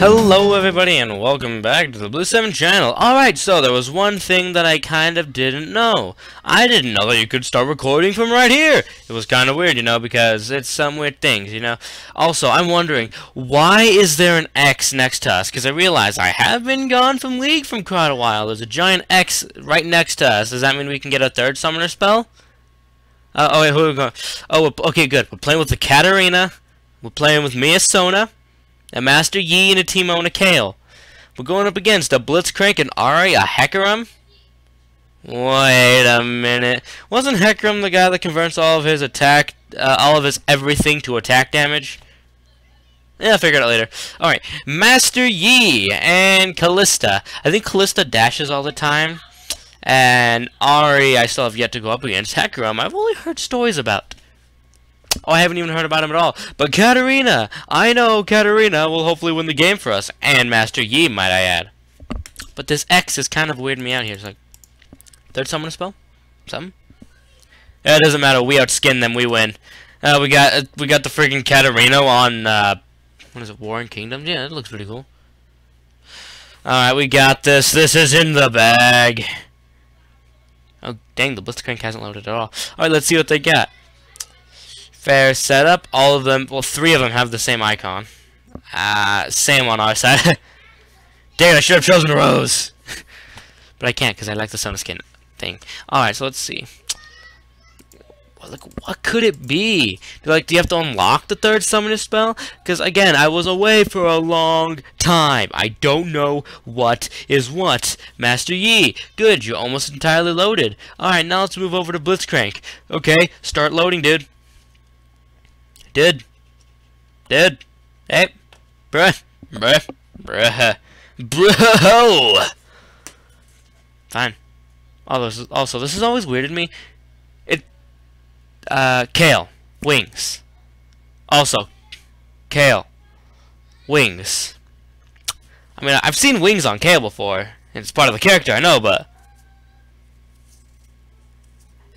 Hello everybody and welcome back to the Blue 7 channel. Alright, so there was one thing that I kind of didn't know. I didn't know that you could start recording from right here. It was kind of weird, you know, because it's some weird things, you know. Also, I'm wondering, why is there an X next to us? Because I realize I have been gone from League from quite a while. There's a giant X right next to us. Does that mean we can get a third summoner spell? Uh, oh wait, who are we going? Oh, okay, good. We're playing with the Katarina. We're playing with Mia Sona a Master Yi, and a Teemo and a Kayle. We're going up against a Blitzcrank and Ahri, a Hecarim. Wait a minute. Wasn't Hecarim the guy that converts all of his attack, uh, all of his everything to attack damage? Yeah, I'll figure it out later. Alright, Master Yi and Kalista. I think Kalista dashes all the time. And Ahri, I still have yet to go up against. Hecarim, I've only heard stories about. Oh, I haven't even heard about him at all. But Katarina! I know Katarina will hopefully win the game for us. And Master Yi, might I add. But this X is kind of weirding me out here. It's like, third summon spell? Something? Yeah, it doesn't matter. We outskin them. We win. Uh, we got uh, we got the freaking Katarina on, uh, what is it, Warring Kingdoms? Yeah, it looks pretty cool. Alright, we got this. This is in the bag. Oh, dang, the Blitzcrank hasn't loaded at all. Alright, let's see what they got. Fair setup. All of them, well, three of them have the same icon. Uh, same on our side. Dang, I should have chosen Rose. but I can't because I like the Sona skin thing. Alright, so let's see. Like, what could it be? Like, do you have to unlock the third summoner spell? Because, again, I was away for a long time. I don't know what is what. Master Yi, good, you're almost entirely loaded. Alright, now let's move over to Blitzcrank. Okay, start loading, dude. Dude. Dude. Hey. Bruh. Bruh. Bruh. Bro! Fine. Also, also, this has always weirded me. It, uh, Kayle. Wings. Also, Kayle. Wings. I mean, I've seen wings on Kayle before. And it's part of the character, I know, but...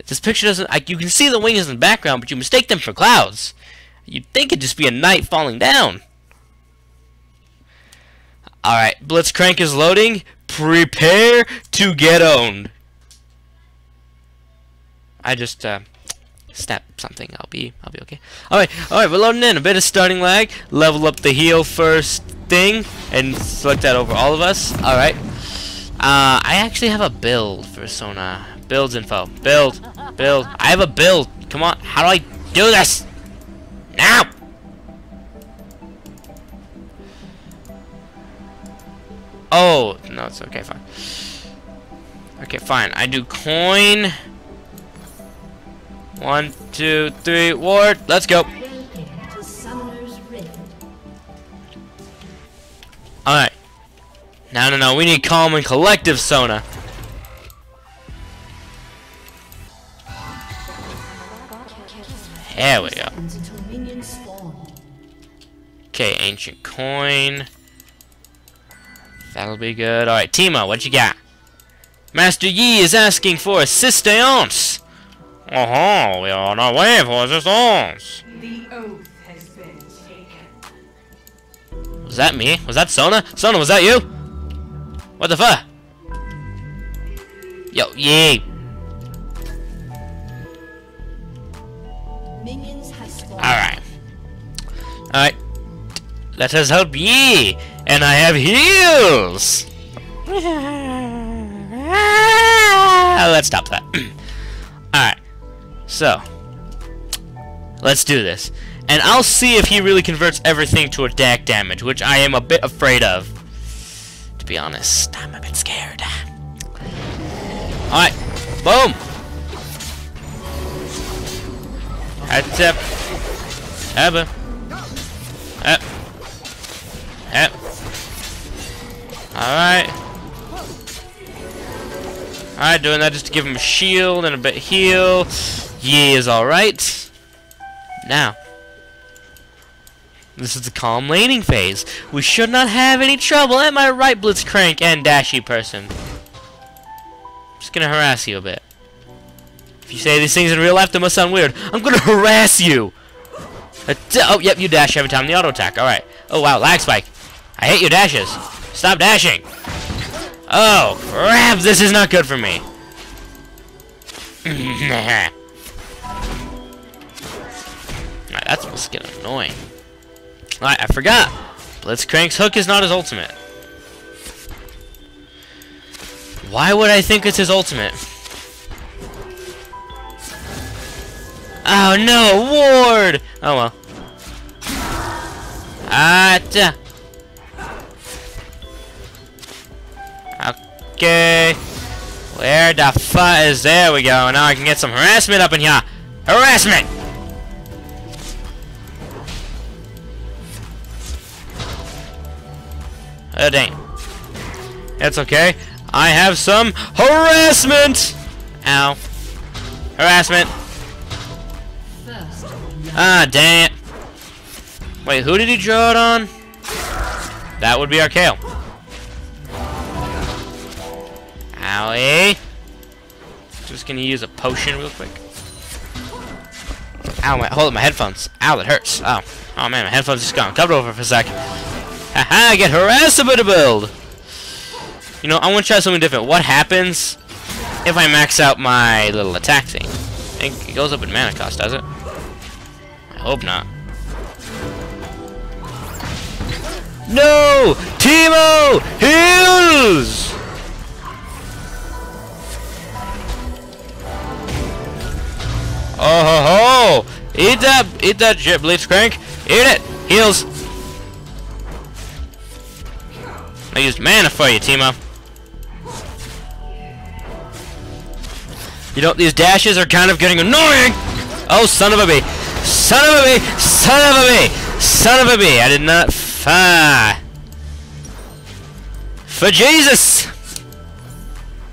This picture doesn't... Like, you can see the wings in the background, but you mistake them for clouds. You'd think it'd just be a knight falling down. Alright, Blitzcrank is loading. Prepare to get owned. I just, uh, step something. I'll be, I'll be okay. Alright, alright, we're loading in. A bit of starting lag. Level up the heal first thing. And select that over all of us. Alright. Uh, I actually have a build for Sona. Builds info. Build. Build. I have a build. Come on. How do I do this? Now! Oh, no, it's okay, fine. Okay, fine. I do coin. One, two, three, ward. Let's go. Alright. No, no, no. We need calm and collective Sona. There we go. Okay, ancient coin. That'll be good. Alright, Teemo, what you got? Master Yi is asking for assistance! Oh, -huh, we are on our way for assistance! The oath has been taken. Was that me? Was that Sona? Sona, was that you? What the fuck? Yo, Yi! Alright. Alright. Let us help ye! And I have heals! Uh, let's stop that. Alright. So. Let's do this. And I'll see if he really converts everything to attack damage, which I am a bit afraid of. To be honest, I'm a bit scared. Alright. Boom! Heads. Ever. Up. Uh, Up. Alright. Alright, doing that just to give him a shield and a bit heal. Yi is alright. Now. This is the calm laning phase. We should not have any trouble. Am I right, Blitzcrank and Dashy person? I'm just gonna harass you a bit. If you say these things in real life, they must sound weird. I'm gonna harass you! Oh, yep, you dash every time the auto attack. Alright. Oh, wow, lag spike. I hate your dashes. Stop dashing. Oh, crap. This is not good for me. Alright, that's what's getting annoying. Alright, I forgot. Blitzcrank's hook is not his ultimate. Why would I think it's his ultimate? Oh no, Ward! Oh well. Ah, Where the fuck is... There we go. Now I can get some harassment up in here. Harassment! Oh, dang. That's okay. I have some harassment! Ow. Harassment. Ah, dang it. Wait, who did he draw it on? That would be our Owie. Just gonna use a potion real quick. Ow, my, hold up, my headphones. Ow, that hurts. Oh. Oh man, my headphones just gone. Cover over for a sec. Haha, I get harassed a bit of build. You know, I want to try something different. What happens if I max out my little attack thing? I think it goes up in mana cost, does it? I hope not. No! Teemo! Heals! Oh ho ho! Eat that! Eat that shit, Blitzcrank! Eat it! Heals! I used mana for you, Teemo. You know, these dashes are kind of getting annoying! Oh, son of a bee! Son of a bee! Son of a bee! Son of a bee! I did not fa For Jesus!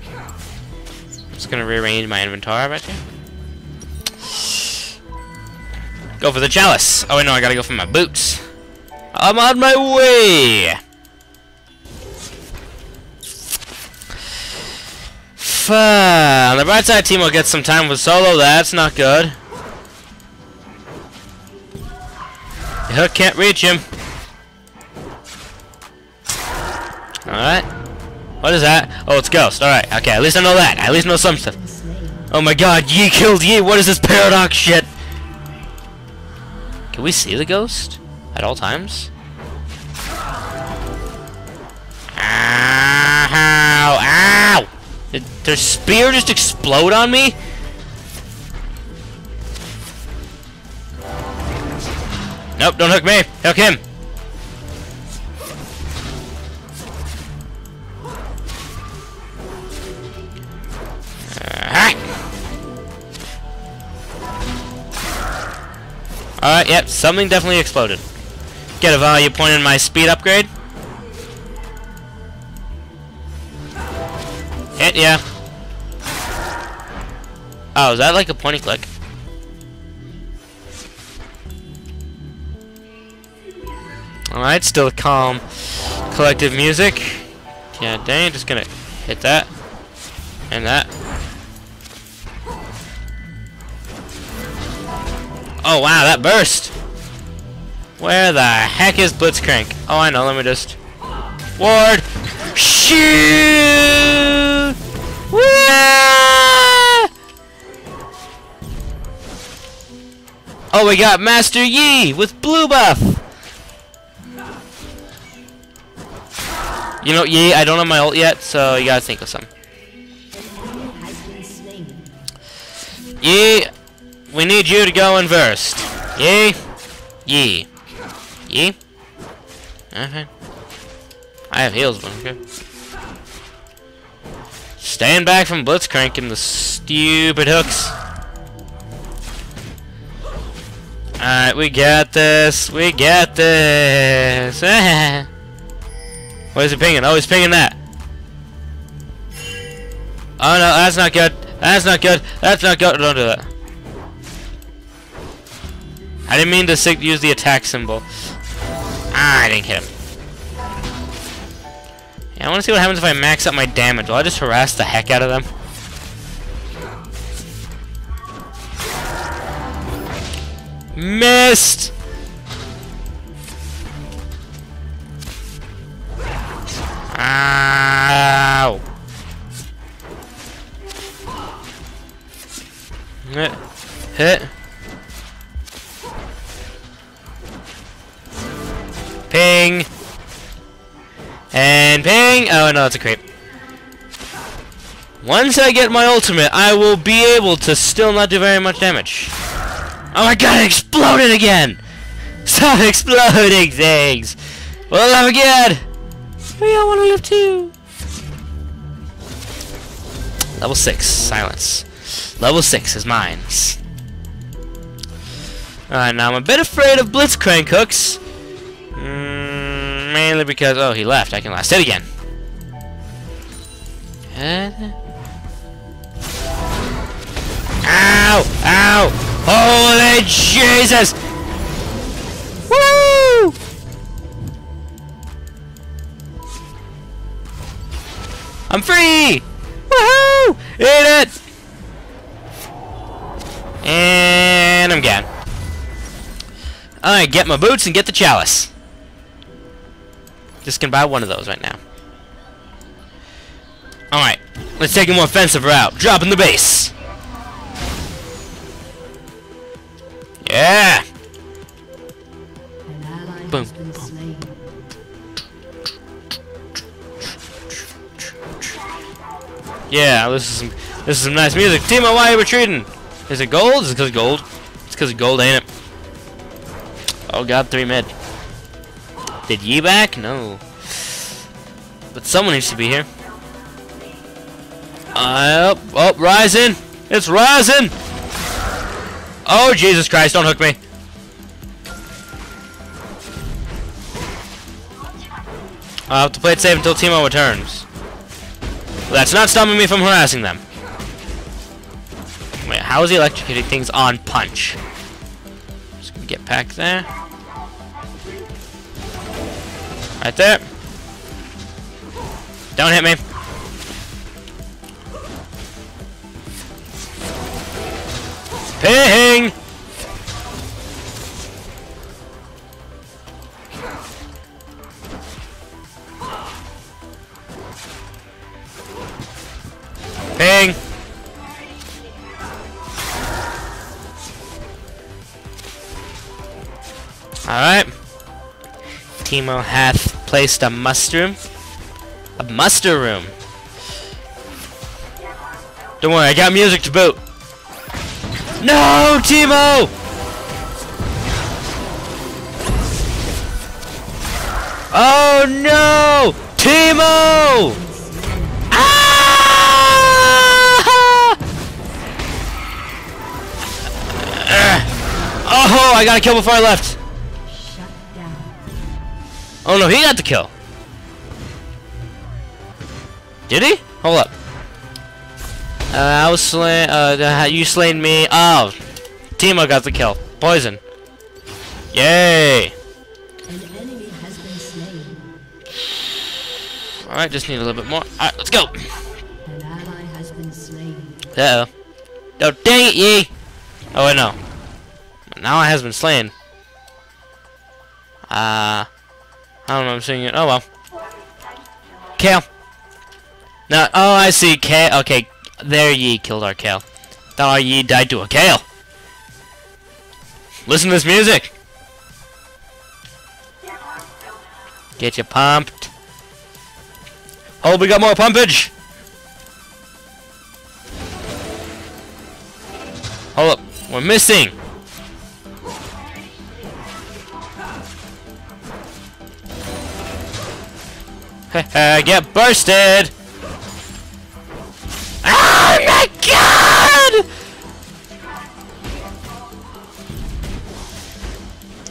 I'm just gonna rearrange my inventory right here. Go for the chalice! Oh wait, no, I gotta go for my boots. I'm on my way! on the bright side, Teemo gets some time with solo. That's not good. The hook can't reach him. Alright. What is that? Oh, it's Ghost. Alright. Okay, at least I know that. I at least know some stuff. Oh my god, Yi killed Yi! What is this paradox shit? Can we see the ghost? At all times? Ow! Ow! Did their spear just explode on me? Nope, don't hook me. Hook him. Alright, yep, something definitely exploded. Get a value point in my speed upgrade. Hit ya. Oh, is that like a pointy click? Alright, still calm collective music. Yeah, dang, just gonna hit that. And that. Oh wow, that burst! Where the heck is Blitzcrank? Oh, I know, let me just... Ward! Shoot! Oh, we got Master Yi with blue buff! You know, Yi, I don't have my ult yet, so you gotta think of some. Yi, we need you to go in first. Yee? Yee. Yee? Okay. I have heals, but okay. Stand back from Blitzcranking the stupid hooks. Alright, we got this. We got this. what is he pinging? Oh, he's pinging that. Oh no, that's not good. That's not good. That's not good. Don't do that. I didn't mean to use the attack symbol. Ah, I didn't hit him. Yeah, I want to see what happens if I max out my damage. Will I just harass the heck out of them? Missed! Ow! Hit. Hit. Ping. And ping. Oh no, it's a creep. Once I get my ultimate, I will be able to still not do very much damage. Oh my god, it exploded again! Stop exploding things! We'll live again! We all want to live too! Level 6, silence. Level 6 is mine. Alright, now I'm a bit afraid of Blitzcrank hooks. Mm, mainly because, oh, he left. I can last it again. Ow! Ow! Holy Jesus! Woo! I'm free! Woohoo! Eat it! And I'm gone. I get my boots and get the chalice. Just gonna buy one of those right now. Alright, let's take a more offensive route. Dropping the base. Yeah! Boom. Yeah, this is some this is some nice music. Teemo, why are you retreating? Is it gold? Is it because gold? It's because of gold, ain't it? Oh god, three mid. Did Yi back? No. But someone needs to be here. Uh, oh, oh, rising! It's rising! Oh, Jesus Christ, don't hook me. I'll have to play it safe until Teemo returns. That's not stopping me from harassing them. Wait, how is he electrocuting things on punch? Just gonna get back there. Right there. Don't hit me. Ping! Ping! Alright. Teemo hath placed a muster room. A muster room. Don't worry, I got music to boot. No, Teemo! Oh no! Teemo! Ah! Oh, I got a kill before I left. Oh no, he got the kill. Did he? Hold up. Uh, I was slain. Uh, you slain me. Oh, Teemo got the kill. Poison. Yay! All right, just need a little bit more. All right, let's go. An ally has been slain. Uh oh. Dang it, Yi! Oh wait, no. Now I has been slain. Uh, I don't know. I'm seeing it. Oh well. Kayle. No. Oh, I see. Kayle. Okay, there ye killed our Kayle. Our Yi died to a Kayle. Listen to this music. Get you pumped. Oh, we got more pumpage. Hold up. We're missing. Uh, get bursted! Oh my god!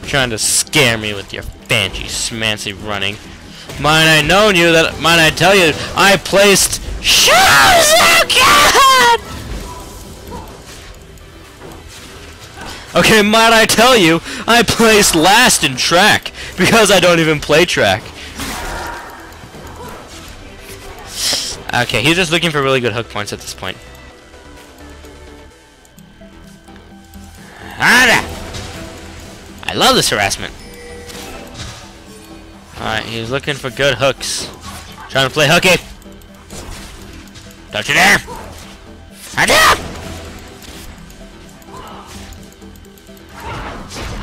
Trying to scare me with your fancy smancy running. Might I known you that might I tell you I placed shoes god! Okay, might I tell you I placed last in track because I don't even play track. Okay, he's just looking for really good hook points at this point. I love this harassment. Alright, he's looking for good hooks. Trying to play hooky. Don't you dare!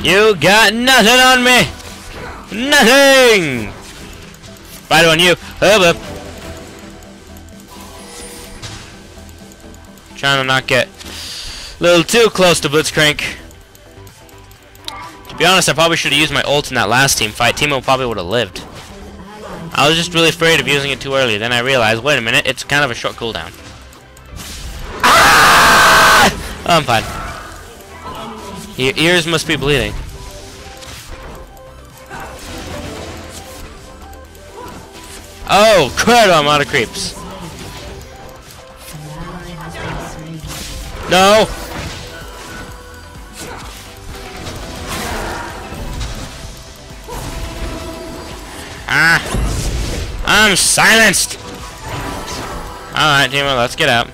You got nothing on me! Nothing! Right on you. Up, up. Trying to not get a little too close to Blitzcrank. To be honest, I probably should have used my ult in that last team fight. Teemo probably would have lived. I was just really afraid of using it too early. Then I realized, wait a minute, it's kind of a short cooldown. Ah! Oh, I'm fine. Your ears must be bleeding. Oh, crud, I'm out of creeps. No! Ah! I'm silenced! Alright, Teemo, let's get out.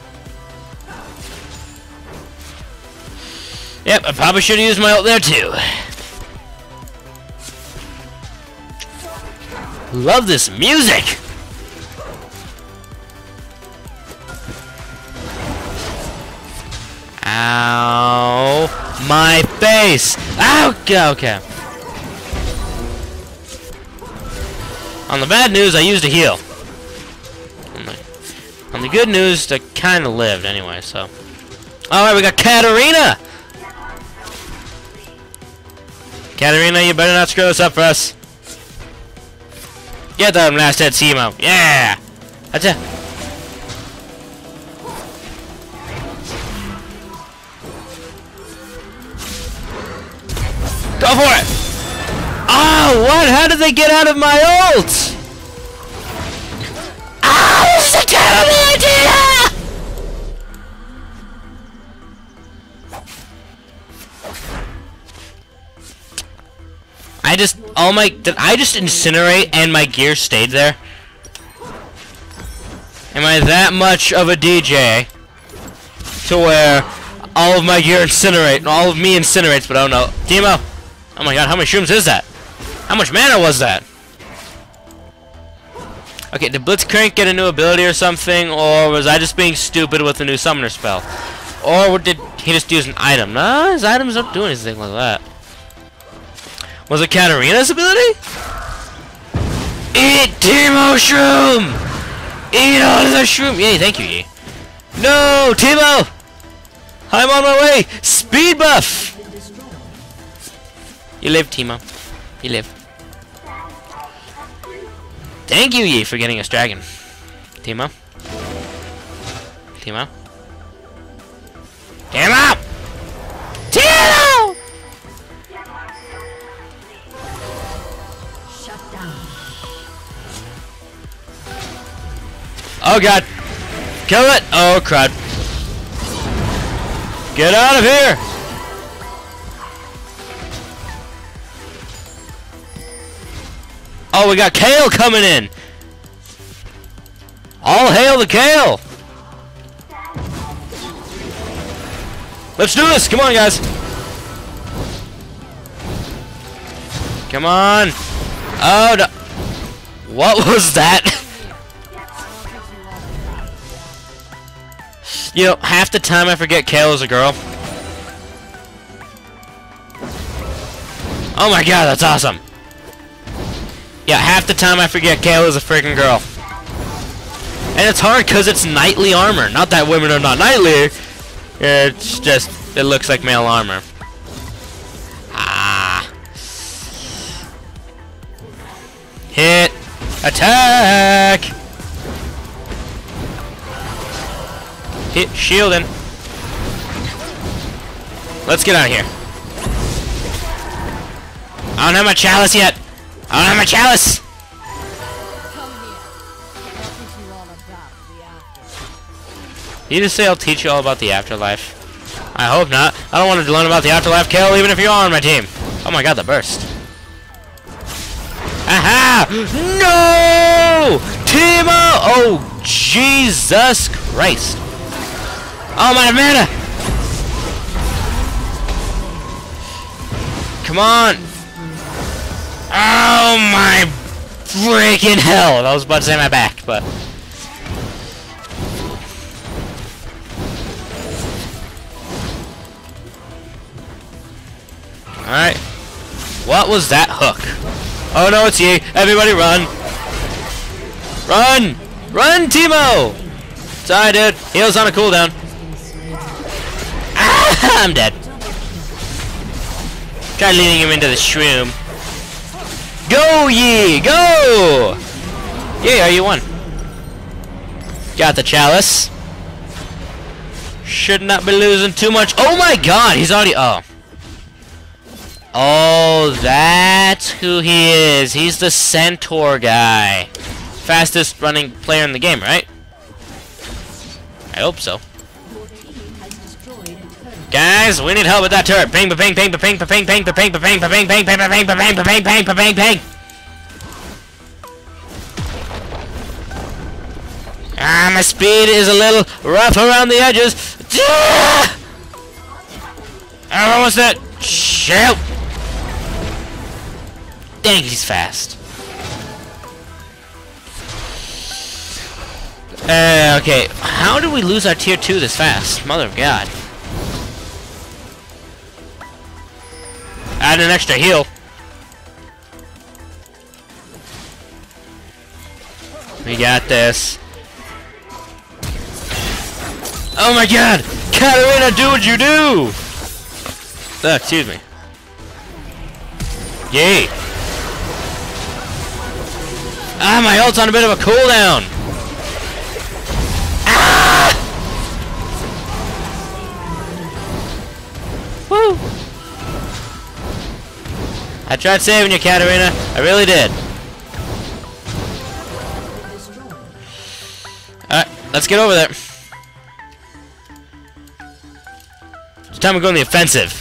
Yep, I probably should have used my ult there too. Love this music! Ow! My face! Ow! Okay. On the bad news, I used a heal. On the, on the good news, I kind of lived anyway, so. Alright, we got Katarina! Katarina, you better not screw this up for us. Get that last head Teemo. Yeah! That's it. Go for it! Oh, what? How did they get out of my ult? Ah, oh, this is a terrible idea! I just, all my, did I just incinerate and my gear stayed there? Am I that much of a DJ to where all of my gear incinerate, all of me incinerates, but I don't know. Teemo! Oh my god, how many shrooms is that? How much mana was that? Okay, did Blitzcrank get a new ability or something, or was I just being stupid with the new summoner spell? Or did he just use an item? Nah, his items don't do anything like that. Was it Katarina's ability? Eat Teemo Shroom! Eat all the shroom! Yay, thank you. No, Teemo! I'm on my way! Speed buff! You live, Teemo. You live. Thank you, Yi, for getting us dragon. Teemo. Teemo. Teemo! Teemo! Oh god. Kill it! Oh crud. Get out of here! Oh, we got Kayle coming in! All hail the Kayle. Let's do this! Come on, guys! Come on! Oh, no. What was that? you know, half the time I forget Kayle is a girl. Oh my god, that's awesome! Yeah, half the time I forget Kayle's a freaking girl. And it's hard because it's knightly armor. Not that women are not knightly. It's just, it looks like male armor. Ah. Hit. Attack. Hit shielding. Let's get out of here. I don't have my chalice yet. I don't have my chalice! You just say I'll teach you all about the afterlife. I hope not. I don't want to learn about the afterlife, Kayle, even if you are on my team. Oh my god, the burst. Aha! No! Teemo! Oh, Jesus Christ. Oh, my mana! Come on! Oh my freaking hell! I was about to say my back, but... Alright. What was that hook? Oh no, it's ye. Everybody run. Run! Run, Teemo! Sorry, dude. Heals on a cooldown. Ah, I'm dead. Try leading him into the shroom. Go, ye! Go! Yeah, you won. Got the chalice. Should not be losing too much. Oh my god, he's already... Oh. Oh, that's who he is. He's the Centaur guy. Fastest running player in the game, right? I hope so. Guys, we need help with that turret. Ping, ping, ping, ping, ping, ping, ping, ping, ping, ping, ping, ping, ping, ping, ping, ping, ping, ping, ping. Ah, my speed is a little rough around the edges. Ah, what was that? Shoot! Dang, he's fast. Uh, okay. How did we lose our tier 2 this fast? Mother of God. Add an extra heal. We got this. Oh my god! Katarina, do what you do! Uh, excuse me. Yay! Ah, my ult's on a bit of a cooldown! Ah! Woo! I tried saving you, Katarina. I really did. Alright, let's get over there. It's time to go on the offensive.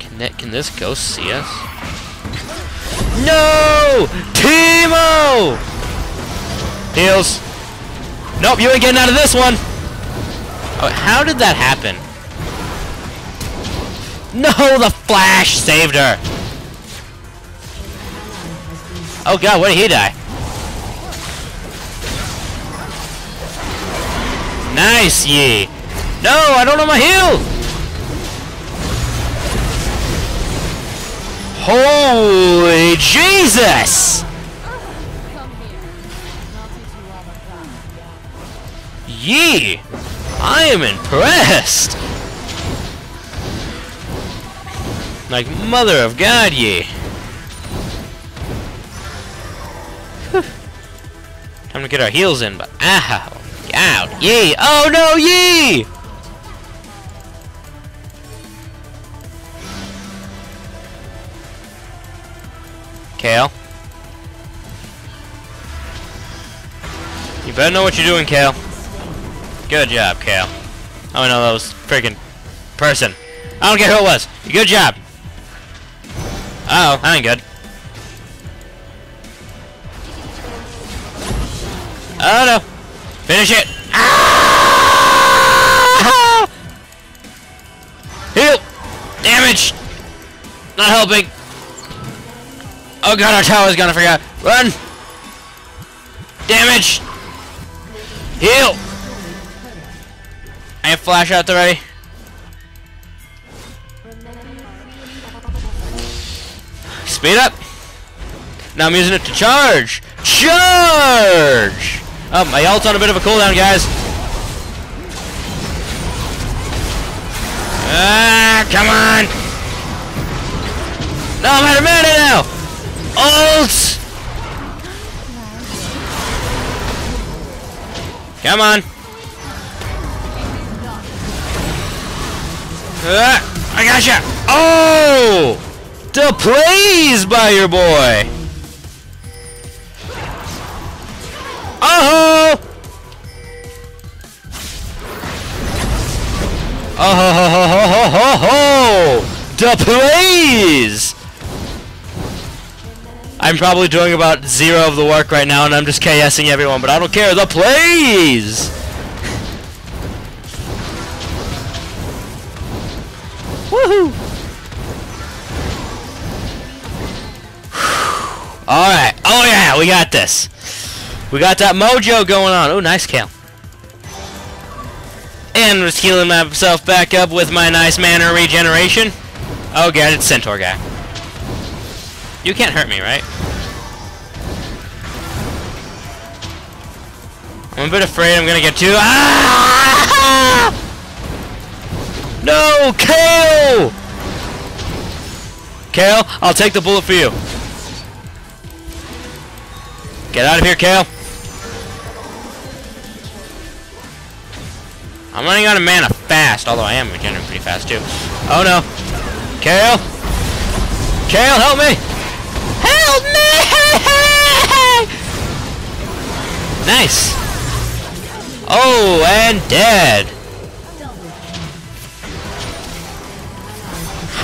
Can that, can this ghost see us? No! Teemo! Heals. Nope, you ain't getting out of this one. Oh, how did that happen? No, the flash saved her. Oh god, where did he die? Nice, ye. No, I don't know my heal. Holy Jesus! Ye! I am impressed! Like mother of God, ye! Time to get our heels in, but ow! Out! Ye! Oh no, ye! Kayle? You better know what you're doing, Kayle. Good job, Kayle. Oh no, that was freaking person. I don't care who it was. Good job. Uh oh, that ain't good. Oh no. Finish it. Ah! Heal. Damage. Not helping. Oh god, our tower's gonna forget. Run. Damage. Heal. I have flash out already. Speed up. Now I'm using it to charge. Charge! Oh, my ult's on a bit of a cooldown, guys. Ah, come on! No, I'm out of mana now! Ult! Come on! Uh, I gotcha! Oh! The plays by your boy! Oh! Oh ho ho ho ho ho ho! The plays! I'm probably doing about zero of the work right now and I'm just KSing everyone, but I don't care. The plays! Woohoo! Alright. Oh yeah, we got this. We got that mojo going on. Oh, nice kill. And was healing myself back up with my nice mana regeneration. Oh god, it's Centaur guy. You can't hurt me, right? I'm a bit afraid I'm gonna get too- ah! No! Kayle! Kayle, I'll take the bullet for you. Get out of here, Kayle. I'm running out of mana fast, although I am regenerating pretty fast too. Oh no. Kayle! Kayle, help me! Help me! nice! Oh, and dead!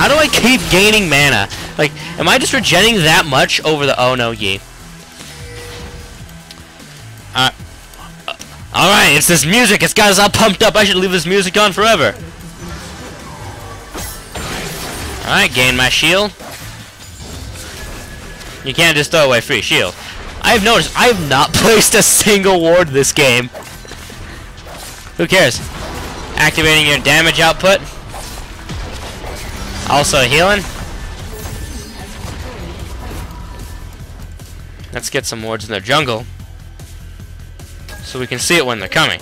How do I keep gaining mana? Like, am I just regenerating that much over the- oh no, ye. Uh, Alright, it's this music. It's got us all pumped up. I should leave this music on forever. Alright, gain my shield. You can't just throw away free shield. I've noticed I have not placed a single ward this game. Who cares? Activating your damage output. Also healing. Let's get some wards in the jungle so we can see it when they're coming.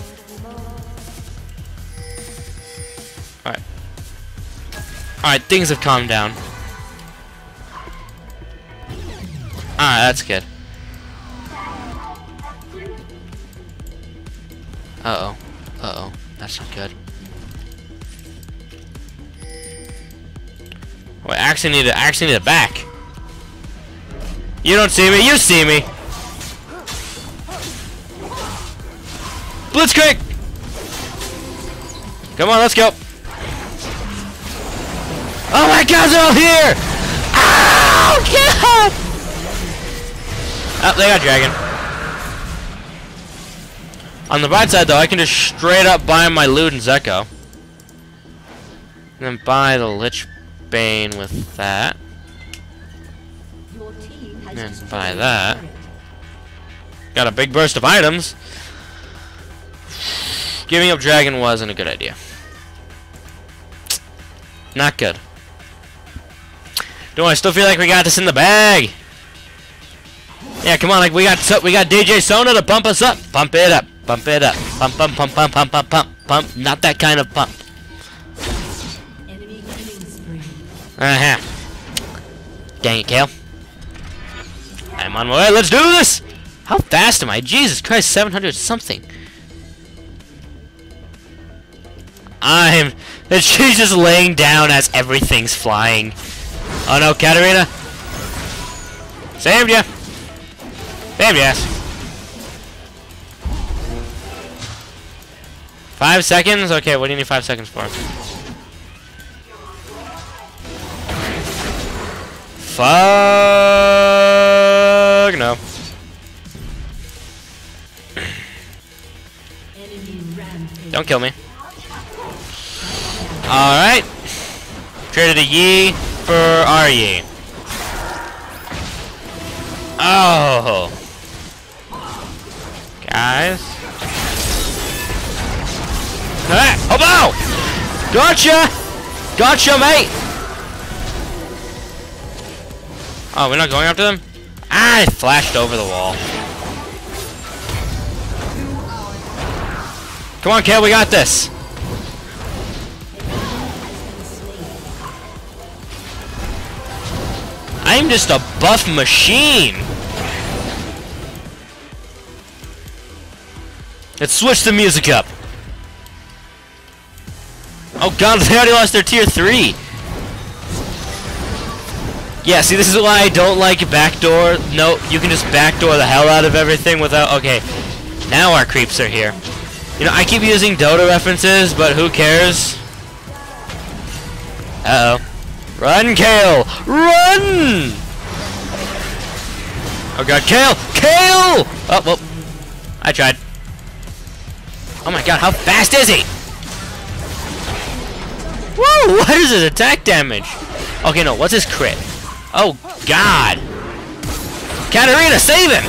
Alright. Alright, things have calmed down. Alright, that's good. Uh-oh. Uh-oh. That's not good. I actually need to actually need a back. You don't see me, you see me! Blitzcrank! Come on, let's go. Oh my god, they're all here! Oh god! Oh, they got dragon. On the bright side, though, I can just straight up buy my Luden's Echo. And then buy the Lich Bane with that. And buy that. Got a big burst of items. Giving up dragon wasn't a good idea. Not good. Do I still feel like we got this in the bag? Yeah, come on, like we got we got DJ Sona to bump us up. Bump it up. Bump it up. Pump pump pump pump pump pump pump pump. Not that kind of pump. Uh-huh. Dang it, Kayle. I'm on my way. Let's do this! How fast am I? Jesus Christ, 700 something. I'm... She's just laying down as everything's flying. Oh no, Katarina! Saved ya! Saved yes. Five seconds? Okay, what do you need five seconds for? Fuck no. Don't kill me. Alright. Traded a Yi for our Yi. Oh. Guys. Hey, hobo! Gotcha! Gotcha, mate! Oh, we're not going after them? Ah, it flashed over the wall. Come on, Kayle, we got this. I'm just a buff machine. Let's switch the music up. Oh god, they already lost their tier 3. Yeah, see, this is why I don't like backdoor. No, you can just backdoor the hell out of everything without... Okay, now our creeps are here. You know, I keep using Dota references, but who cares? Uh-oh. Run, Kayle! Run! Oh god, Kayle! Kayle! Oh, well. I tried. Oh my god, how fast is he? Whoa, what is his attack damage? Okay, no, what's his crit? Oh god! Katarina, save him!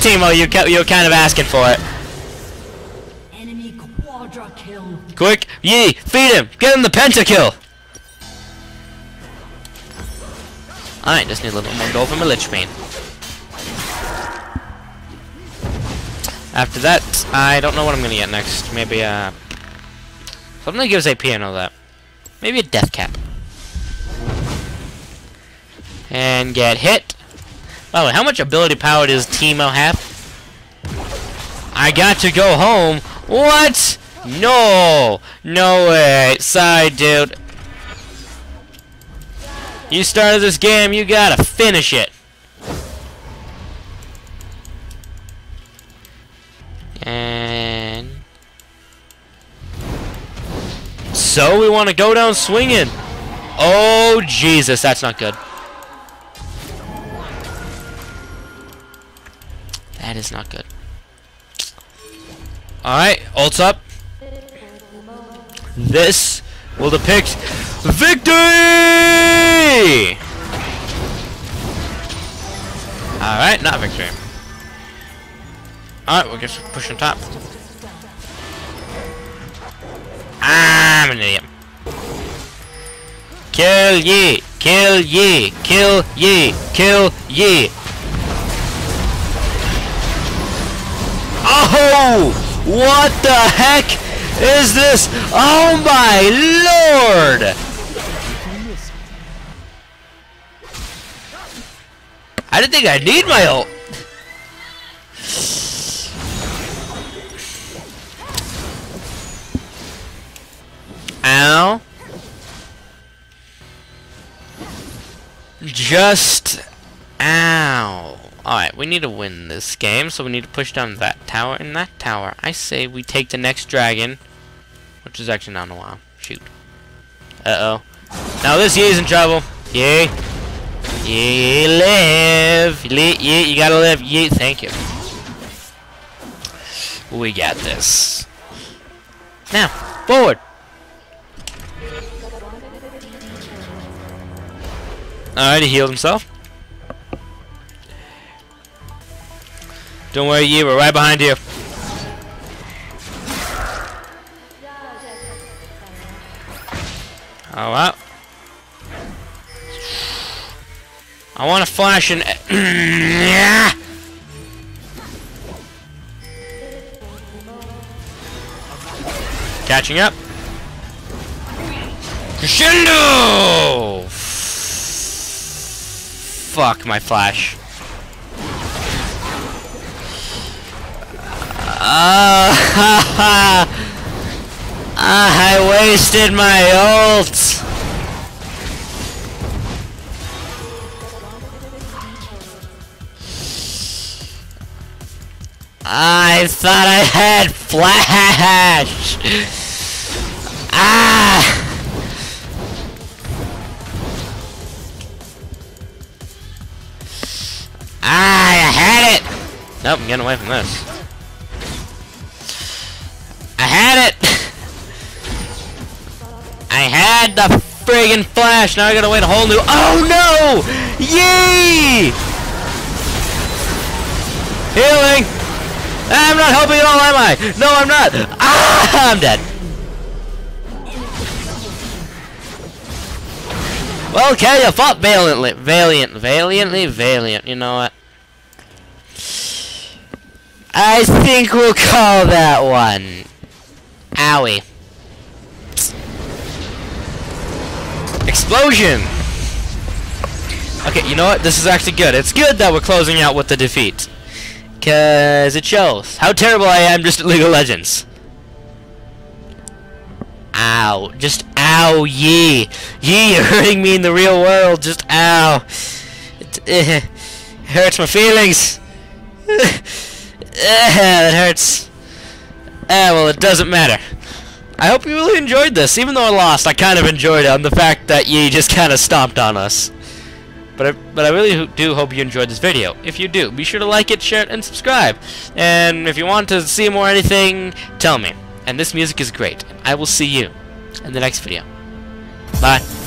Teemo, you you're kind of asking for it. Enemy quadra kill. Quick, Yi, feed him. Get him the pentakill. Alright, just need a little more gold from a Lich Bane. After that, I don't know what I'm gonna get next. Maybe, uh... Something that gives AP, I know that. Maybe a Death Cap. And get hit. By how much ability power does Teemo have? I got to go home. What? No! No way. Side, dude. You started this game, you gotta finish it. So we want to go down swinging. Oh, Jesus, that's not good. That is not good. Alright, ults up. This will depict victory! Alright, not victory. Alright, we'll just push on top. I'm an idiot. Kill ye! Kill ye! Kill ye! Kill ye! Oh! What the heck is this? Oh my lord! I didn't think I need my ult. Ow. Just ow. Alright, we need to win this game, so we need to push down that tower and that tower. I say we take the next dragon, which is actually not in a while. Shoot. Uh-oh. Now this Yi's in trouble. Yi. Yi, live. Yi, you gotta live. Yi, thank you. We got this. Now, forward. Alright, he healed himself. Don't worry, Yi, we're right behind you. Oh, wow. I want to flash and... yeah! Catching up. Crescendo! Fuck my flash. Uh, I wasted my ult. I thought I had flash. Ah. Ah, Nope, I'm getting away from this. I had it! I had the friggin' flash, now I gotta wait a whole new- OH NO! Yay! Healing! I'm not helping at all, am I? No, I'm not! Ah! I'm dead. Well, okay, you fought valiantly. Valiant. Valiantly? Valiant. You know what? I think we'll call that one. Owie. Explosion! Okay, you know what? This is actually good. It's good that we're closing out with the defeat. Because it shows how terrible I am just at League of Legends. Ow. Just ow, ye. Ye, you're hurting me in the real world. Just ow. It, it hurts my feelings. that hurts. Ah, well, it doesn't matter. I hope you really enjoyed this. Even though I lost, I kind of enjoyed it on the fact that you just kind of stomped on us. But I, but I really do hope you enjoyed this video. If you do, be sure to like it, share it, and subscribe. And if you want to see more anything, tell me. And this music is great. I will see you in the next video. Bye.